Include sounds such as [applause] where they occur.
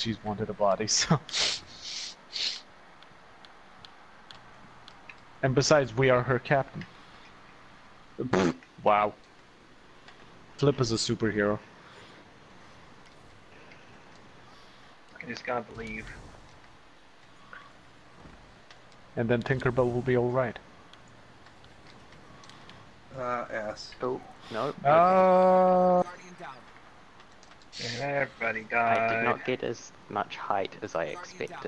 she's wanted a body, [laughs] so. And besides, we are her captain. wow. Flip is a superhero. I just gotta believe. And then Tinkerbell will be alright. Uh, ass. Oh, no. Uh, Everybody I did not get as much height as I expected.